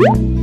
you